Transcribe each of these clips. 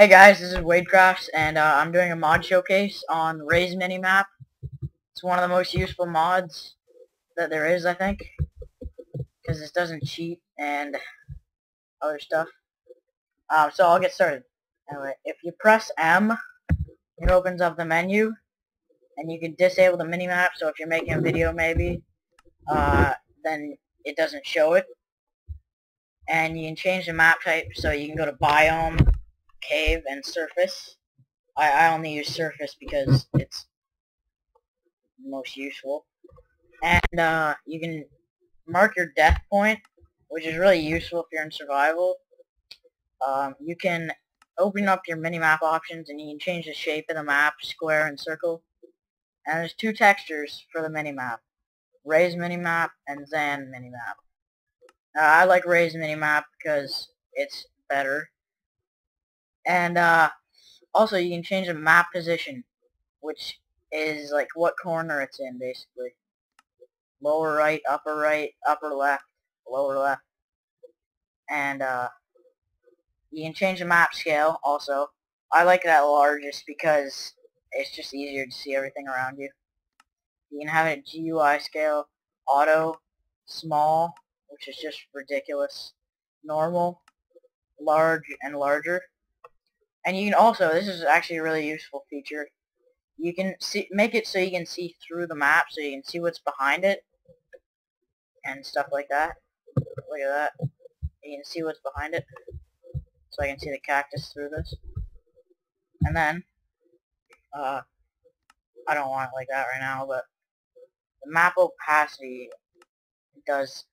Hey guys, this is Wadecrafts, and uh, I'm doing a mod showcase on Rei's Minimap. It's one of the most useful mods that there is, I think, because it doesn't cheat and other stuff. Um, so I'll get started. Anyway, if you press M, it opens up the menu, and you can disable the minimap, so if you're making a video maybe, uh, then it doesn't show it. And you can change the map type, so you can go to Biome, Cave, and Surface. I, I only use Surface because it's most useful. And uh, you can mark your death point, which is really useful if you're in survival. Um, you can open up your mini-map options and you can change the shape of the map, square and circle. And there's two textures for the minimap. Rei's minimap and Zan minimap. Uh, I like Rei's minimap because it's better. And uh, also you can change the map position, which is like what corner it's in basically. Lower right, upper right, upper left, lower left. And uh, you can change the map scale also. I like that largest because it's just easier to see everything around you. You can have it GUI scale, auto, small, which is just ridiculous, normal, large, and larger. And you can also, this is actually a really useful feature, you can see make it so you can see through the map, so you can see what's behind it, and stuff like that. Look at that. You can see what's behind it. So I can see the cactus through this. And then, uh, I don't want it like that right now, but the map opacity does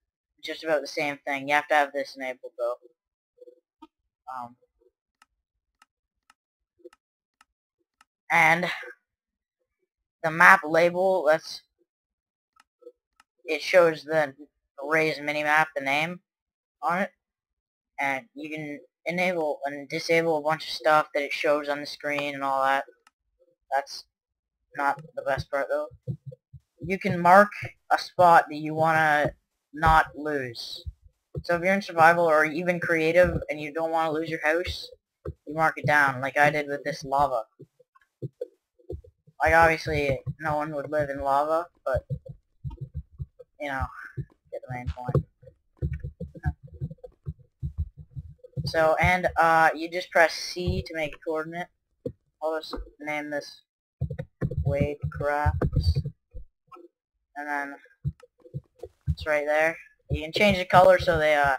just about the same thing. You have to have this enabled though. Um, and the map label, that's it shows the Rei's minimap, the name on it, and you can enable and disable a bunch of stuff that it shows on the screen and all that. That's not the best part though. You can mark a spot that you want to not lose. So if you're in survival or even creative and you don't want to lose your house, you mark it down like I did with this lava. Like obviously no one would live in lava, but you know, get the main point. So, and uh, you just press C to make a coordinate. I'll just name this Wade Crafts. And then it's right there. You can change the color so they uh,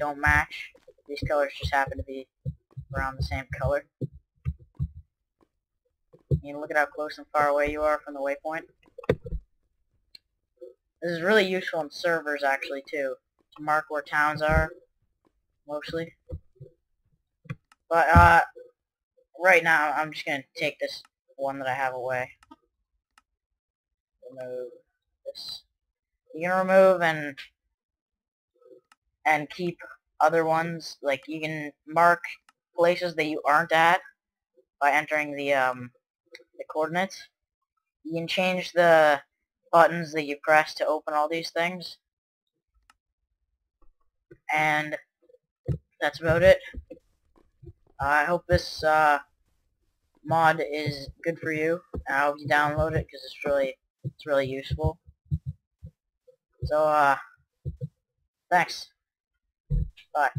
don't match. These colors just happen to be around the same color. You look at how close and far away you are from the waypoint. This is really useful in servers actually too, to mark where towns are, mostly. But uh, right now I'm just gonna take this one that I have away. Remove this. You can remove and and keep other ones. Like you can mark places that you aren't at by entering the um the coordinates. You can change the buttons that you press to open all these things. And that's about it. I hope this uh, mod is good for you. I hope you download it because it's really it's really useful. So uh, thanks. Bye.